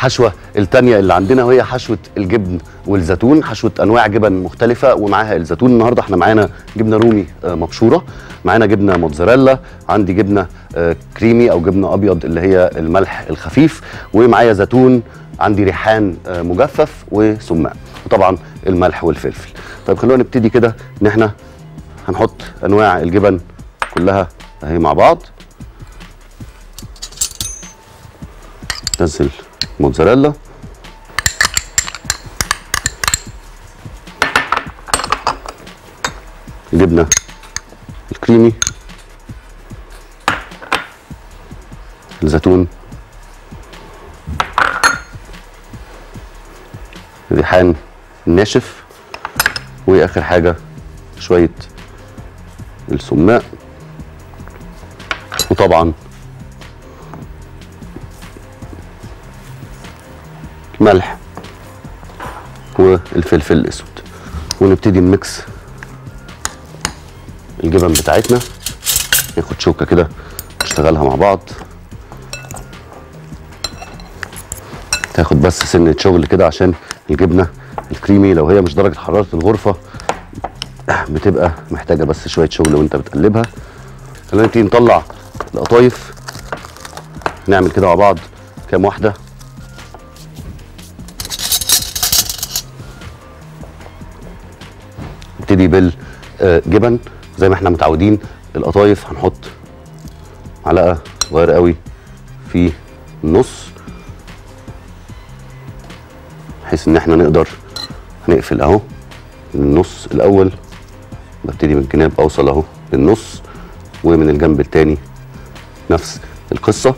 الحشوه الثانية اللي عندنا وهي حشوة الجبن والزيتون حشوة أنواع جبن مختلفة ومعاها الزيتون. النهارده إحنا معانا جبنة رومي آه، مبشورة. معانا جبنة موتزاريلا عندي جبنة آه، كريمي أو جبنة أبيض اللي هي الملح الخفيف ومعايا زيتون عندي ريحان آه، مجفف وسماق وطبعا الملح والفلفل. طيب خلونا نبتدي كده إن إحنا هنحط أنواع الجبن كلها أهي مع بعض. ننزل موتزاريلا. جبنة الكريمي. الزيتون. الريحان الناشف وآخر حاجة شوية السماق. وطبعا ملح والفلفل الأسود. ونبتدي نميكس الجبن بتاعتنا. ناخد شوكة كده نشتغلها مع بعض. تاخد بس سنة شغل كده عشان الجبنة الكريمي لو هي مش درجة حرارة الغرفة بتبقى محتاجة بس شوية شغل وانت بتقلبها. خلينا نبتدي نطلع القطايف نعمل كده مع بعض كام واحدة. نبتدي بالجبن زي ما إحنا متعودين القطايف هنحط معلقة صغيرة قوي في النص بحيث إن إحنا نقدر هنقفل أهو النص الأول. ببتدي من الجناب أوصل أهو للنص ومن الجنب التاني نفس القصة.